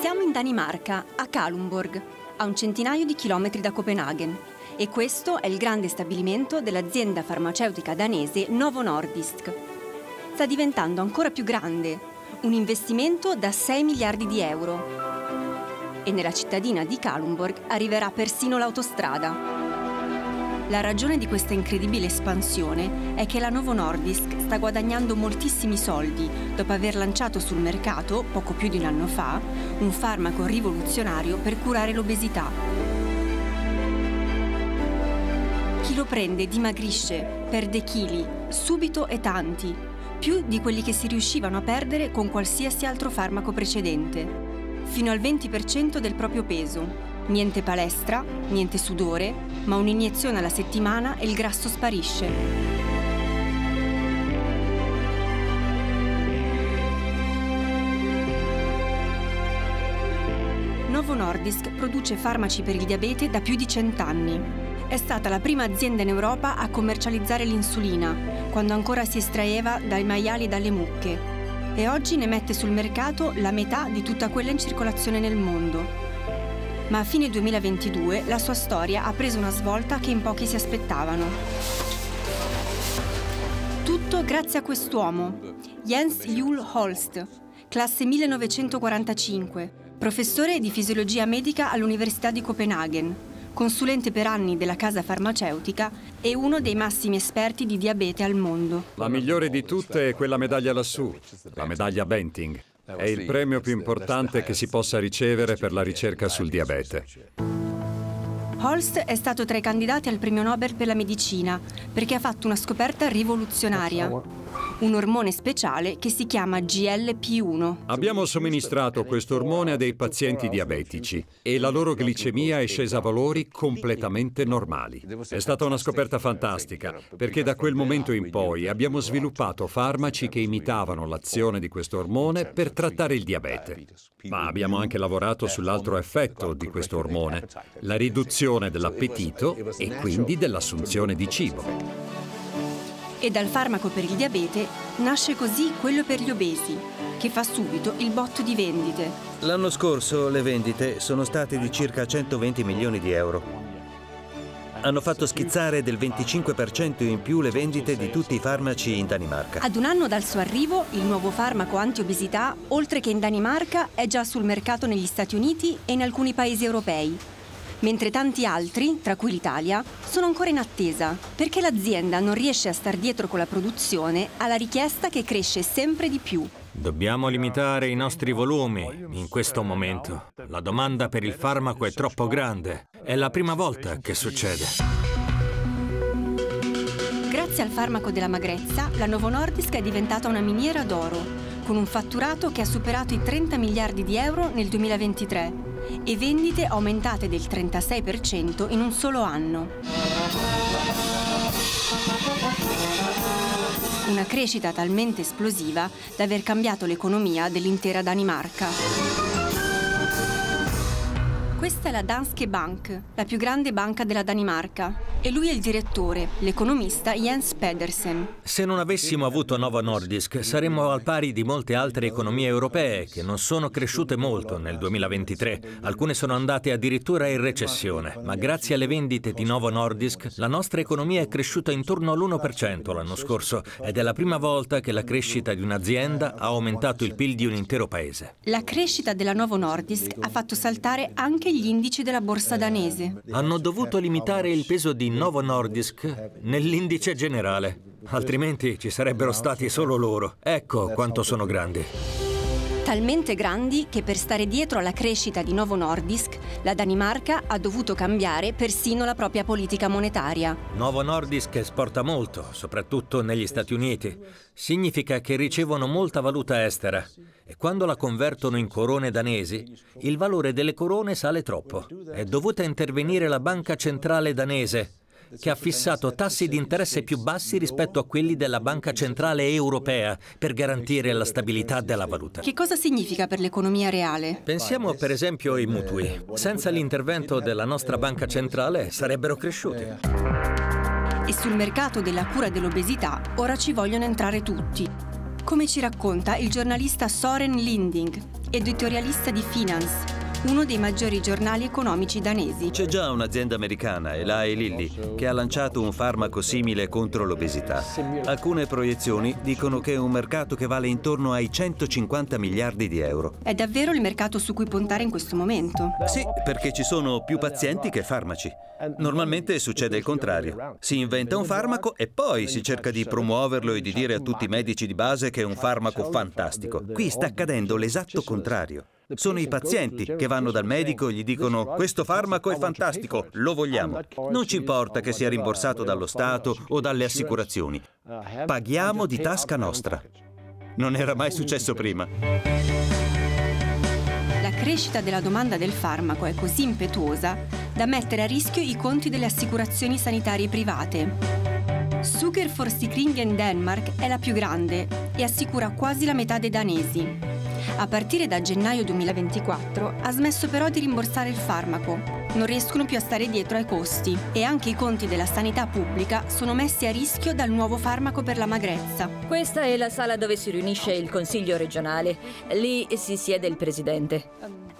Siamo in Danimarca, a Kalundborg, a un centinaio di chilometri da Copenaghen. E questo è il grande stabilimento dell'azienda farmaceutica danese Novo Nordisk. Sta diventando ancora più grande, un investimento da 6 miliardi di euro. E nella cittadina di Kalundborg arriverà persino l'autostrada. La ragione di questa incredibile espansione è che la Novo Nordisk sta guadagnando moltissimi soldi dopo aver lanciato sul mercato, poco più di un anno fa, un farmaco rivoluzionario per curare l'obesità. Chi lo prende dimagrisce, perde chili, subito e tanti, più di quelli che si riuscivano a perdere con qualsiasi altro farmaco precedente, fino al 20% del proprio peso. Niente palestra, niente sudore, ma un'iniezione alla settimana e il grasso sparisce. Novo Nordisk produce farmaci per il diabete da più di cent'anni. È stata la prima azienda in Europa a commercializzare l'insulina, quando ancora si estraeva dai maiali e dalle mucche. E oggi ne mette sul mercato la metà di tutta quella in circolazione nel mondo ma a fine 2022 la sua storia ha preso una svolta che in pochi si aspettavano. Tutto grazie a quest'uomo, Jens Juhl Holst, classe 1945, professore di fisiologia medica all'Università di Copenaghen, consulente per anni della casa farmaceutica e uno dei massimi esperti di diabete al mondo. La migliore di tutte è quella medaglia lassù, la medaglia Benting. È il premio più importante che si possa ricevere per la ricerca sul diabete. Holst è stato tra i candidati al premio Nobel per la medicina perché ha fatto una scoperta rivoluzionaria un ormone speciale che si chiama GLP1. Abbiamo somministrato questo ormone a dei pazienti diabetici e la loro glicemia è scesa a valori completamente normali. È stata una scoperta fantastica perché da quel momento in poi abbiamo sviluppato farmaci che imitavano l'azione di questo ormone per trattare il diabete. Ma abbiamo anche lavorato sull'altro effetto di questo ormone, la riduzione dell'appetito e quindi dell'assunzione di cibo. E dal farmaco per il diabete nasce così quello per gli obesi, che fa subito il botto di vendite. L'anno scorso le vendite sono state di circa 120 milioni di euro. Hanno fatto schizzare del 25% in più le vendite di tutti i farmaci in Danimarca. Ad un anno dal suo arrivo, il nuovo farmaco anti-obesità, oltre che in Danimarca, è già sul mercato negli Stati Uniti e in alcuni paesi europei mentre tanti altri, tra cui l'Italia, sono ancora in attesa, perché l'azienda non riesce a star dietro con la produzione alla richiesta che cresce sempre di più. Dobbiamo limitare i nostri volumi in questo momento. La domanda per il farmaco è troppo grande. È la prima volta che succede. Grazie al farmaco della magrezza, la Novo Nordisk è diventata una miniera d'oro, con un fatturato che ha superato i 30 miliardi di euro nel 2023 e vendite aumentate del 36% in un solo anno. Una crescita talmente esplosiva da aver cambiato l'economia dell'intera Danimarca. Questa è la Danske Bank, la più grande banca della Danimarca. E lui è il direttore, l'economista Jens Pedersen. Se non avessimo avuto Nova Nordisk, saremmo al pari di molte altre economie europee che non sono cresciute molto nel 2023. Alcune sono andate addirittura in recessione. Ma grazie alle vendite di Novo Nordisk, la nostra economia è cresciuta intorno all'1% l'anno scorso ed è la prima volta che la crescita di un'azienda ha aumentato il PIL di un intero paese. La crescita della Novo Nordisk ha fatto saltare anche anche gli indici della borsa danese. Hanno dovuto limitare il peso di Novo Nordisk nell'indice generale, altrimenti ci sarebbero stati solo loro. Ecco quanto sono grandi talmente grandi che per stare dietro alla crescita di Novo Nordisk, la Danimarca ha dovuto cambiare persino la propria politica monetaria. Novo Nordisk esporta molto, soprattutto negli Stati Uniti. Significa che ricevono molta valuta estera e quando la convertono in corone danesi, il valore delle corone sale troppo. È dovuta intervenire la Banca Centrale danese che ha fissato tassi di interesse più bassi rispetto a quelli della Banca Centrale Europea per garantire la stabilità della valuta. Che cosa significa per l'economia reale? Pensiamo per esempio ai mutui. Senza l'intervento della nostra Banca Centrale sarebbero cresciuti. E sul mercato della cura dell'obesità ora ci vogliono entrare tutti Come ci racconta il giornalista Soren Linding, editorialista di Finance, uno dei maggiori giornali economici danesi. C'è già un'azienda americana, Eli Lilly, che ha lanciato un farmaco simile contro l'obesità. Alcune proiezioni dicono che è un mercato che vale intorno ai 150 miliardi di euro. È davvero il mercato su cui puntare in questo momento? Sì, perché ci sono più pazienti che farmaci. Normalmente succede il contrario. Si inventa un farmaco e poi si cerca di promuoverlo e di dire a tutti i medici di base che è un farmaco fantastico. Qui sta accadendo l'esatto contrario. Sono i pazienti che vanno dal medico e gli dicono questo farmaco è fantastico, lo vogliamo. Non ci importa che sia rimborsato dallo Stato o dalle assicurazioni. Paghiamo di tasca nostra. Non era mai successo prima. La crescita della domanda del farmaco è così impetuosa da mettere a rischio i conti delle assicurazioni sanitarie private. Sugar for Sikringen Denmark è la più grande e assicura quasi la metà dei danesi. A partire da gennaio 2024 ha smesso però di rimborsare il farmaco. Non riescono più a stare dietro ai costi e anche i conti della sanità pubblica sono messi a rischio dal nuovo farmaco per la magrezza. Questa è la sala dove si riunisce il Consiglio regionale. Lì si siede il presidente.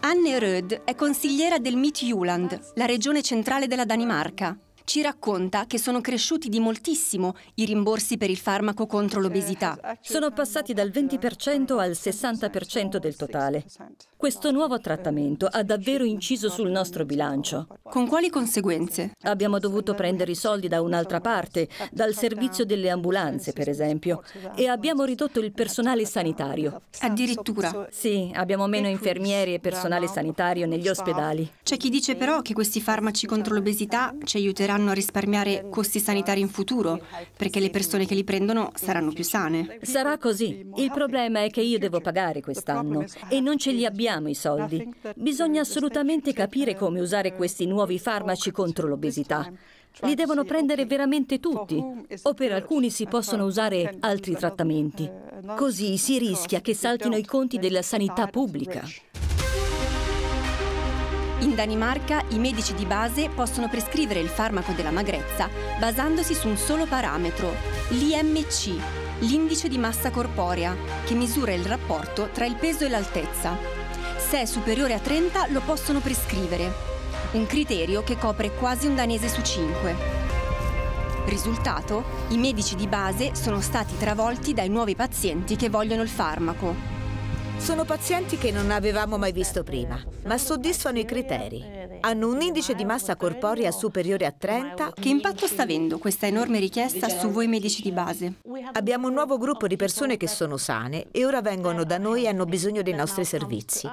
Anne Rød è consigliera del Midtjylland, la regione centrale della Danimarca ci racconta che sono cresciuti di moltissimo i rimborsi per il farmaco contro l'obesità. Sono passati dal 20% al 60% del totale. Questo nuovo trattamento ha davvero inciso sul nostro bilancio. Con quali conseguenze? Abbiamo dovuto prendere i soldi da un'altra parte, dal servizio delle ambulanze, per esempio, e abbiamo ridotto il personale sanitario. Addirittura? Sì, abbiamo meno infermieri e personale sanitario negli ospedali. C'è chi dice però che questi farmaci contro l'obesità ci aiuteranno aiuteranno a risparmiare costi sanitari in futuro, perché le persone che li prendono saranno più sane. Sarà così. Il problema è che io devo pagare quest'anno e non ce li abbiamo i soldi. Bisogna assolutamente capire come usare questi nuovi farmaci contro l'obesità. Li devono prendere veramente tutti o per alcuni si possono usare altri trattamenti. Così si rischia che saltino i conti della sanità pubblica. In Danimarca i medici di base possono prescrivere il farmaco della magrezza basandosi su un solo parametro, l'IMC, l'indice di massa corporea, che misura il rapporto tra il peso e l'altezza. Se è superiore a 30 lo possono prescrivere, un criterio che copre quasi un danese su 5. Risultato? I medici di base sono stati travolti dai nuovi pazienti che vogliono il farmaco. Sono pazienti che non avevamo mai visto prima, ma soddisfano i criteri. Hanno un indice di massa corporea superiore a 30. Che impatto sta avendo questa enorme richiesta su voi medici di base? Abbiamo un nuovo gruppo di persone che sono sane e ora vengono da noi e hanno bisogno dei nostri servizi.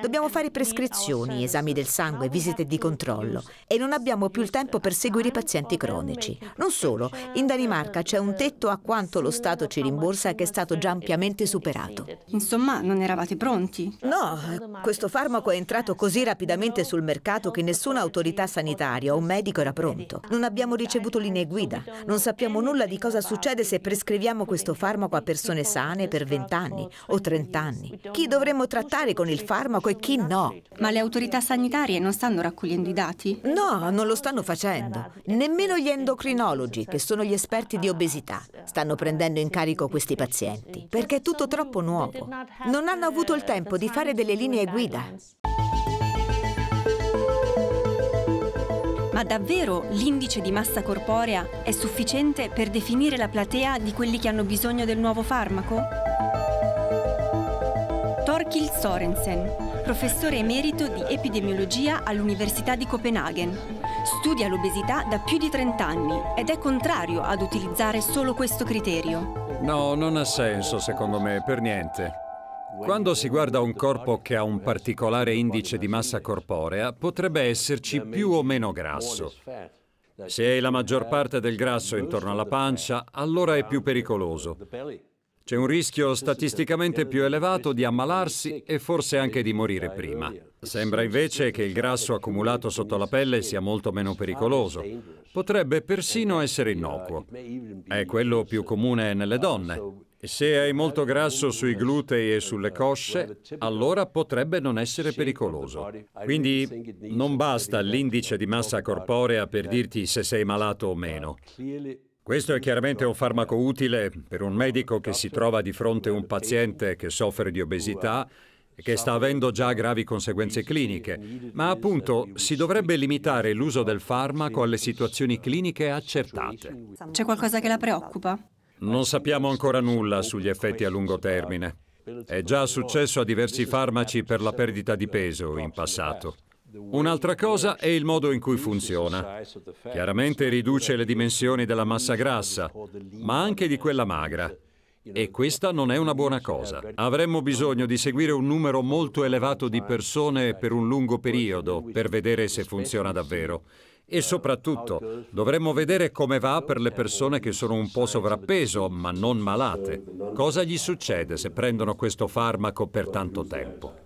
Dobbiamo fare prescrizioni, esami del sangue, visite di controllo e non abbiamo più il tempo per seguire i pazienti cronici. Non solo, in Danimarca c'è un tetto a quanto lo Stato ci rimborsa che è stato già ampiamente superato. Insomma, non eravate pronti? No, questo farmaco è entrato così rapidamente sul mercato che nessuna autorità sanitaria o medico era pronto. Non abbiamo ricevuto linee guida. Non sappiamo nulla di cosa succede se prescriviamo questo farmaco a persone sane per 20 anni o 30 anni. Chi dovremmo trattare con il farmaco e chi no. Ma le autorità sanitarie non stanno raccogliendo i dati? No, non lo stanno facendo. Nemmeno gli endocrinologi, che sono gli esperti di obesità, stanno prendendo in carico questi pazienti, perché è tutto troppo nuovo. Non hanno avuto il tempo di fare delle linee guida. Ma davvero l'indice di massa corporea è sufficiente per definire la platea di quelli che hanno bisogno del nuovo farmaco? Torkil Sorensen, professore emerito di epidemiologia all'Università di Copenaghen. Studia l'obesità da più di 30 anni ed è contrario ad utilizzare solo questo criterio. No, non ha senso secondo me, per niente. Quando si guarda un corpo che ha un particolare indice di massa corporea, potrebbe esserci più o meno grasso. Se hai la maggior parte del grasso intorno alla pancia, allora è più pericoloso. C'è un rischio statisticamente più elevato di ammalarsi e forse anche di morire prima. Sembra invece che il grasso accumulato sotto la pelle sia molto meno pericoloso. Potrebbe persino essere innocuo. È quello più comune nelle donne. Se hai molto grasso sui glutei e sulle cosce, allora potrebbe non essere pericoloso. Quindi non basta l'indice di massa corporea per dirti se sei malato o meno. Questo è chiaramente un farmaco utile per un medico che si trova di fronte a un paziente che soffre di obesità e che sta avendo già gravi conseguenze cliniche, ma appunto si dovrebbe limitare l'uso del farmaco alle situazioni cliniche accertate. C'è qualcosa che la preoccupa? Non sappiamo ancora nulla sugli effetti a lungo termine. È già successo a diversi farmaci per la perdita di peso in passato. Un'altra cosa è il modo in cui funziona. Chiaramente riduce le dimensioni della massa grassa, ma anche di quella magra. E questa non è una buona cosa. Avremmo bisogno di seguire un numero molto elevato di persone per un lungo periodo per vedere se funziona davvero. E soprattutto dovremmo vedere come va per le persone che sono un po' sovrappeso, ma non malate. Cosa gli succede se prendono questo farmaco per tanto tempo?